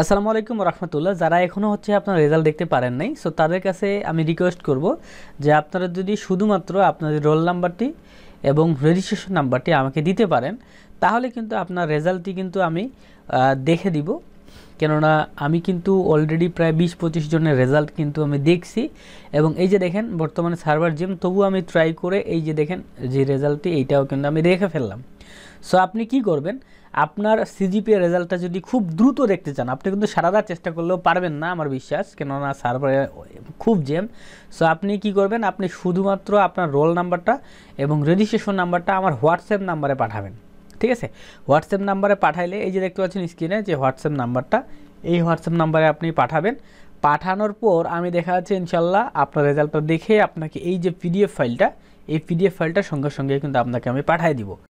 আসসালামু আলাইকুম রহমতুল্লাহ যারা এখনও হচ্ছে আপনার রেজাল্ট দেখতে পারেন নাই সো তাদের কাছে আমি রিকোয়েস্ট করব যে আপনারা যদি শুধুমাত্র আপনাদের রোল নাম্বারটি এবং রেজিস্ট্রেশন নাম্বারটি আমাকে দিতে পারেন, তাহলে কিন্তু আপনার রেজাল্টটি কিন্তু আমি দেখে দিব। কেননা আমি কিন্তু অলরেডি প্রায় বিশ পঁচিশ জনের রেজাল্ট কিন্তু আমি দেখছি। এবং এই যে দেখেন, বর্তমানে সার্ভার জিম তবু আমি ট্রাই করে এই যে দেখেন, যে রেজাল্টটি এইটাও কিন্তু আমি দেখে ফেললাম। সো আপনি কি করবেন? আপনার সিজিপি রেজাল্টটা যদি খুব দ্রুত দেখতে চান, আপনি কিন্তু সারা রাত চেষ্টা করলেও পারবেন না, আমার বিশ্বাস, কেননা সার্ভারে খুব জেম সো আপনি কি করবেন? আপনি শুধুমাত্র আপনার রোল নাম্বারটা এবং রেজিস্ট্রেশন নাম্বারটা আমার হোয়াটসঅ্যাপ নাম্বারে পাঠাবেন। ঠিক আছে? হোয়াটসঅ্যাপ নাম্বারে পাঠাইলে, এই যে দেখতে পাচ্ছেন স্ক্রিনে যে হোয়াটসঅ্যাপ নাম্বারটা এই হোয়াটসঅ্যাপ নাম্বারে আপনি পাঠাবেন। পাঠানোর পর আমি দেখা যাচ্ছে ইনশাল্লাহ আপনার রেজাল্টটা দেখে আপনাকে এই যে পিডিএফ ফাইলটা এই পিডিএফ ফাইলটা সঙ্গে সঙ্গে কিন্তু আপনাকে আমি পাঠিয়ে দিব।